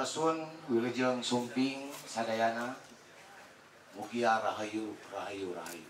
Sampurasun Wilujeng Sumping Sadayana Mugia Rahayu Rahayu Rahayu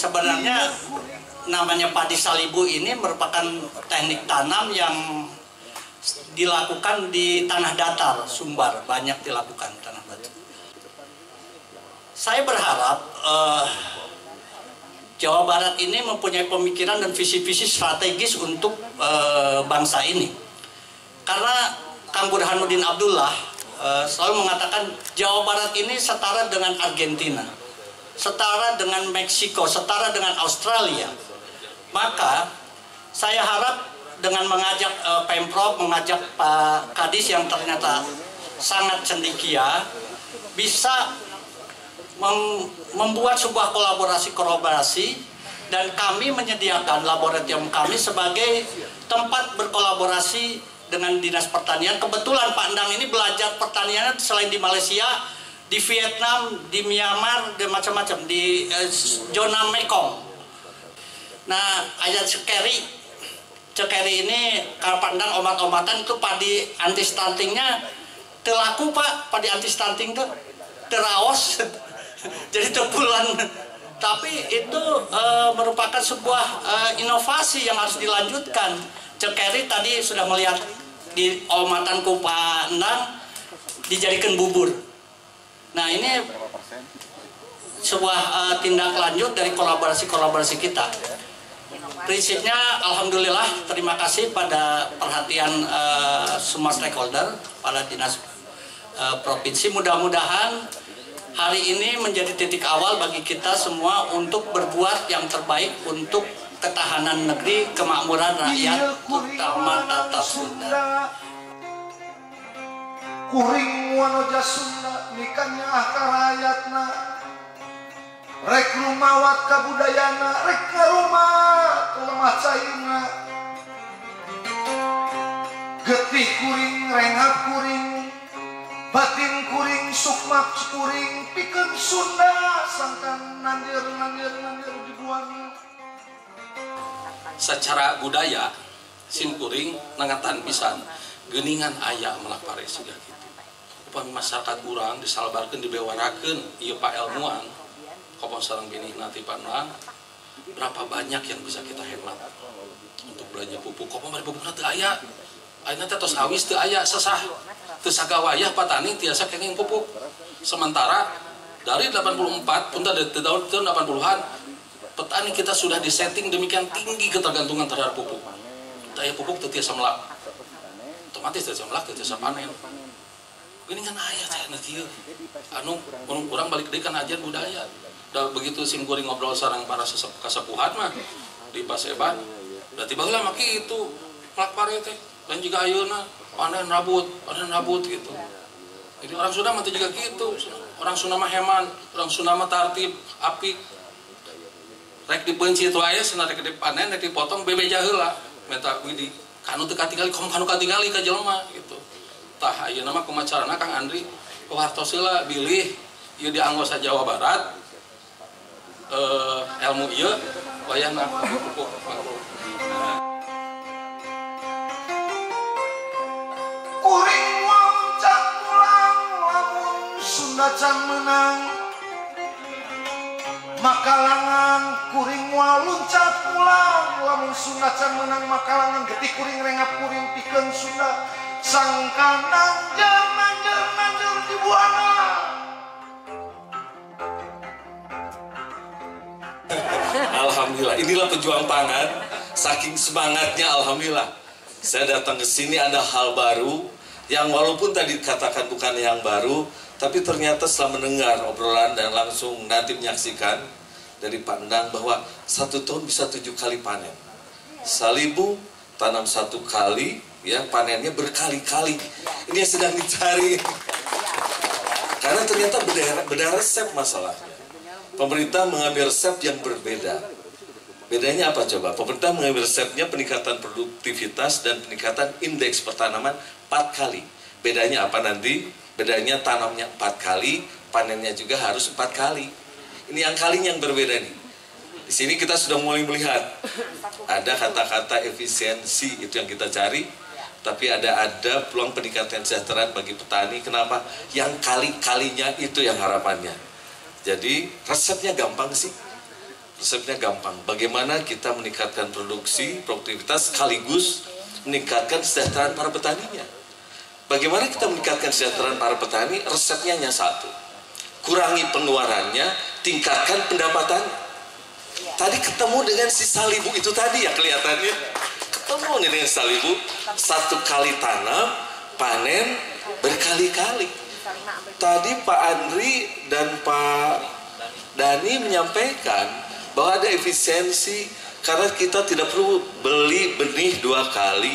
sebenarnya namanya padi salibu ini merupakan teknik tanam yang dilakukan di tanah datar, sumbar, banyak dilakukan tanah datar. Saya berharap eh, Jawa Barat ini mempunyai pemikiran dan visi-visi strategis untuk eh, bangsa ini. Karena Kang Burhanuddin Abdullah eh, selalu mengatakan Jawa Barat ini setara dengan Argentina setara dengan Meksiko, setara dengan Australia. Maka saya harap dengan mengajak eh, Pemprov, mengajak Pak Kadis yang ternyata sangat cendikia, bisa mem- membuat sebuah kolaborasi-kolaborasi dan kami menyediakan laboratorium kami sebagai tempat berkolaborasi dengan Dinas Pertanian. Kebetulan Pak Endang ini belajar pertanian selain di Malaysia, di Vietnam, di Myanmar, dan macam-macam di eh, zona Mekong. Nah, ayat sekeri, cekeri ini kalau pandang omat-omatan itu padi anti stuntingnya telaku pak, padi anti stunting tuh teraos, jadi terpulan. Tapi itu eh, merupakan sebuah eh, inovasi yang harus dilanjutkan. Cekeri tadi sudah melihat di omatan Pak Endang dijadikan bubur. Nah ini sebuah uh, tindak lanjut dari kolaborasi-kolaborasi kita. Prinsipnya, alhamdulillah, terima kasih pada perhatian uh, semua stakeholder, pada dinas uh, provinsi. Mudah-mudahan hari ini menjadi titik awal bagi kita semua untuk berbuat yang terbaik untuk ketahanan negeri, kemakmuran rakyat, terutama tata Sunda. kuring mujauna akarayatna rek rumawat kabudayana rek rumah lemah China getih kuring rehab kuring batin kuring sukmak kuring piken Sunda sangkan nandir nandir nandir di buana. Secara budaya sin kuring nangatan pisan. Geningan ayah melak pare siga gitu upami masyarakat kurang disalbarkan dibewarakan. Iya pak ilmuwan kopong sarang bini nanti panang berapa banyak yang bisa kita hemat untuk belanja pupuk? Kopong bari pupuk nanti ayah ayah tos awis teu ayah sesah. Teu sagawayah patani tiasa kenging pupuk. Sementara dari 84 pun dari tahun tahun 80-an petani kita sudah disetting demikian tinggi ketergantungan terhadap pupuk. Daya pupuk itu tiasa melak. Otomatis tiasa melak, tiasa panen. Ini kan ayah saya nanti Anu, kurang kurang balik deui kan ajar budaya. Da, begitu sim kuring ngobrol sarang para sesep mah di Paseban. Berarti baheula maki itu pare teh. Dan juga ayeuna panen rabut, panen rabut gitu. Jadi orang Sunda mah teh juga gitu. Orang Sunda mah heman, orang Sunda mah tartib, apik, rek dibenci itu aja senang rek dipanen rek dipotong bebeja heula minta widi kanu teu katingali kom kanu katingali ka jelema gitu. Tah ayeuna mah kumacarana Kang Andri. Pawartos heula bilih ieu di Jawa Barat eh ilmu ieu pulang lamun Sunda can menang Makalangan kuring wa loncat pulang lamun Sunda can menang makalangan getih kuring rengap kuring pikeun Sunda sangka nanjar nanjar nanjar di buana Alhamdulillah, inilah pejuang pangan. Saking semangatnya, Alhamdulillah. Saya datang ke sini ada hal baru yang walaupun tadi katakan bukan yang baru, tapi ternyata setelah mendengar obrolan dan langsung nanti menyaksikan dari pandang bahwa satu tahun bisa tujuh kali panen. Salibu tanam satu kali, ya panennya berkali-kali. Ini yang sedang dicari. Karena ternyata beda, beda resep masalahnya. Pemerintah mengambil resep yang berbeda. Bedanya apa coba? Pemerintah mengambil resepnya peningkatan produktivitas dan peningkatan indeks pertanaman 4 kali. Bedanya apa nanti? Bedanya tanamnya 4 kali, panennya juga harus 4 kali. Ini yang kalinya yang berbeda nih. Di sini kita sudah mulai melihat ada kata-kata efisiensi itu yang kita cari, tapi ada ada peluang peningkatan kesejahteraan bagi petani. Kenapa? Yang kali-kalinya itu yang harapannya. Jadi resepnya gampang sih. Resepnya gampang. Bagaimana kita meningkatkan produksi, produktivitas sekaligus meningkatkan kesejahteraan para petaninya. Bagaimana kita meningkatkan kesejahteraan para petani? Resepnya hanya satu. Kurangi pengeluarannya, tingkatkan pendapatan. Tadi ketemu dengan si salibu itu tadi ya kelihatannya. Ketemu nih dengan salibu, satu kali tanam, panen berkali-kali tadi Pak Andri dan Pak Dani menyampaikan bahwa ada efisiensi karena kita tidak perlu beli benih dua kali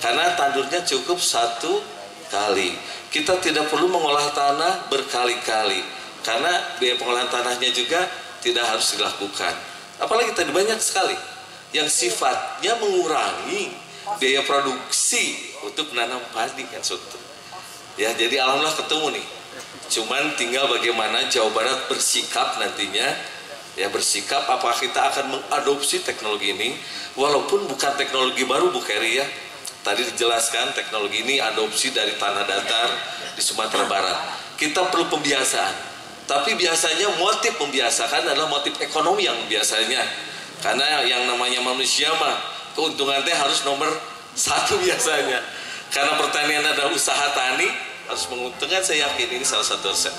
karena tandurnya cukup satu kali. Kita tidak perlu mengolah tanah berkali-kali karena biaya pengolahan tanahnya juga tidak harus dilakukan. Apalagi tadi banyak sekali yang sifatnya mengurangi biaya produksi untuk menanam padi kan suatu. Ya, jadi alhamdulillah ketemu nih Cuman tinggal bagaimana Jawa Barat bersikap nantinya ya bersikap apakah kita akan mengadopsi teknologi ini? Walaupun bukan teknologi baru Bu Keri ya. Tadi dijelaskan teknologi ini adopsi dari tanah datar di Sumatera Barat. Kita perlu pembiasaan. Tapi biasanya motif membiasakan adalah motif ekonomi yang biasanya. Karena yang namanya manusia mah keuntungannya harus nomor satu biasanya. Karena pertanian adalah usaha tani harus menguntungkan saya yakin ini salah satu resep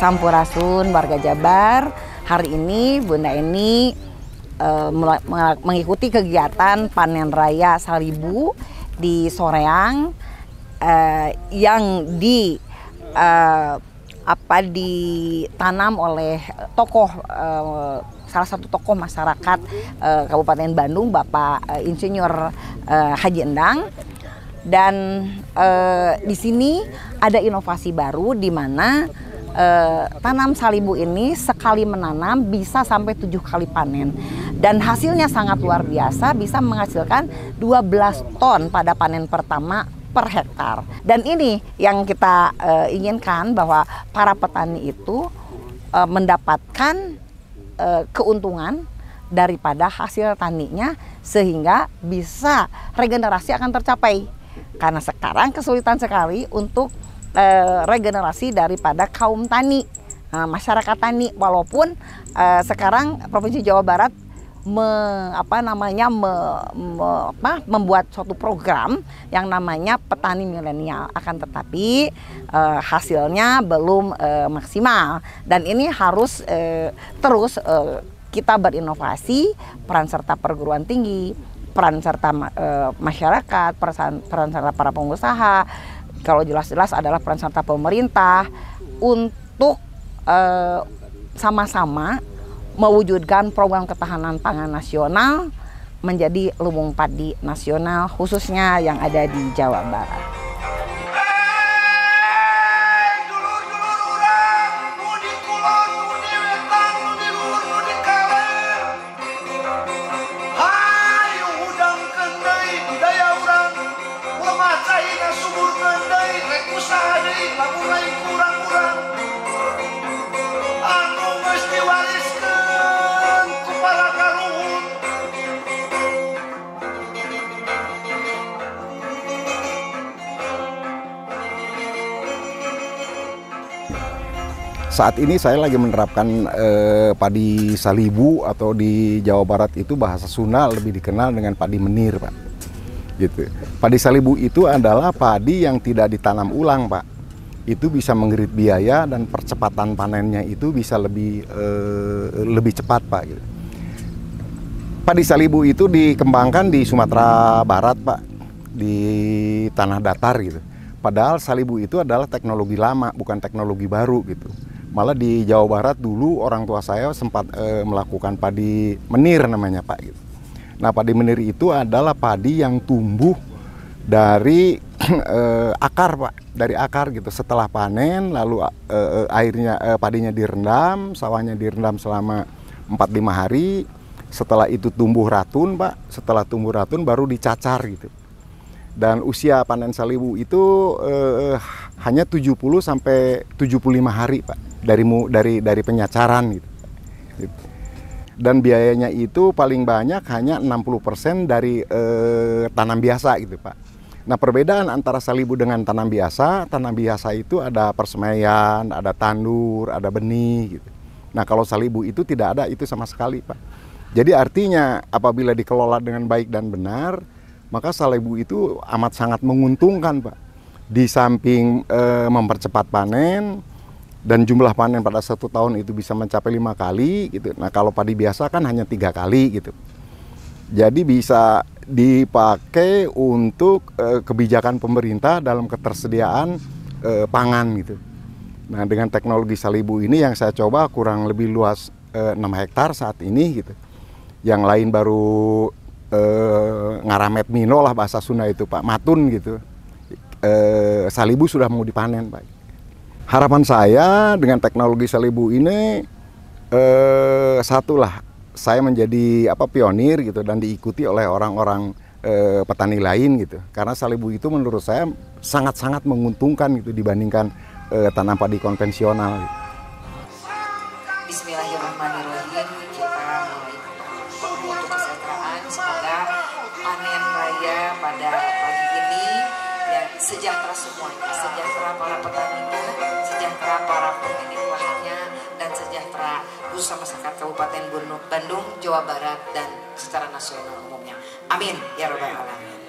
Sampurasun warga Jabar. Hari ini Bunda Eni uh, mengikuti kegiatan panen raya Salibu di Soreang uh, yang di uh, apa ditanam oleh tokoh uh, salah satu tokoh masyarakat uh, Kabupaten Bandung Bapak uh, Insinyur uh, Haji Endang dan uh, di sini ada inovasi baru di mana eh, tanam salibu ini sekali menanam bisa sampai tujuh kali panen. Dan hasilnya sangat luar biasa bisa menghasilkan 12 ton pada panen pertama per hektar. Dan ini yang kita eh, inginkan bahwa para petani itu eh, mendapatkan eh, keuntungan daripada hasil taninya sehingga bisa regenerasi akan tercapai. Karena sekarang kesulitan sekali untuk eh, regenerasi daripada kaum tani nah, masyarakat tani. Walaupun eh, sekarang provinsi Jawa Barat me, apa namanya me, me, apa, membuat suatu program yang namanya petani milenial. Akan tetapi eh, hasilnya belum eh, maksimal. Dan ini harus eh, terus eh, kita berinovasi peran serta perguruan tinggi peran serta eh, masyarakat peran, peran serta para pengusaha kalau jelas-jelas adalah peran serta pemerintah untuk eh, sama-sama mewujudkan program ketahanan pangan nasional menjadi lumbung padi nasional khususnya yang ada di Jawa Barat. saat ini saya lagi menerapkan eh, padi salibu atau di Jawa Barat itu bahasa Sunda lebih dikenal dengan padi menir, Pak. Gitu. Padi salibu itu adalah padi yang tidak ditanam ulang, Pak. Itu bisa mengerit biaya dan percepatan panennya itu bisa lebih eh, lebih cepat, Pak. Gitu. Padi salibu itu dikembangkan di Sumatera Barat, Pak, di tanah datar gitu. Padahal salibu itu adalah teknologi lama, bukan teknologi baru gitu. Malah di Jawa Barat dulu orang tua saya sempat e, melakukan padi menir namanya Pak. Gitu. Nah padi menir itu adalah padi yang tumbuh dari e, akar Pak, dari akar gitu. Setelah panen lalu e, airnya e, padinya direndam, sawahnya direndam selama 4-5 hari. Setelah itu tumbuh ratun Pak, setelah tumbuh ratun baru dicacar gitu dan usia panen salibu itu eh, hanya 70 sampai 75 hari Pak dari dari dari penyacaran gitu. Dan biayanya itu paling banyak hanya 60% dari eh, tanam biasa gitu Pak. Nah perbedaan antara salibu dengan tanam biasa, tanam biasa itu ada persemaian, ada tandur, ada benih gitu. Nah kalau salibu itu tidak ada itu sama sekali Pak. Jadi artinya apabila dikelola dengan baik dan benar, maka salebu itu amat sangat menguntungkan Pak. Di samping e, mempercepat panen dan jumlah panen pada satu tahun itu bisa mencapai lima kali gitu. Nah kalau padi biasa kan hanya tiga kali gitu. Jadi bisa dipakai untuk e, kebijakan pemerintah dalam ketersediaan e, pangan gitu. Nah dengan teknologi salibu ini yang saya coba kurang lebih luas e, 6 hektar saat ini gitu. Yang lain baru eh, ngaramet mino lah bahasa Sunda itu Pak matun gitu eh, salibu sudah mau dipanen Pak harapan saya dengan teknologi salibu ini eh, satu lah saya menjadi apa pionir gitu dan diikuti oleh orang-orang eh, petani lain gitu. Karena salibu itu menurut saya sangat-sangat menguntungkan gitu dibandingkan eh, tanam padi konvensional. Gitu. Bismillahirrahmanirrahim. Kita untuk kesejahteraan. Semoga panen raya pada pagi ini sejahtera semuanya sejahtera para petaninya khusus masyarakat Kabupaten Bandung Jawa Barat dan secara nasional umumnya. Amin. Ya rabbal alamin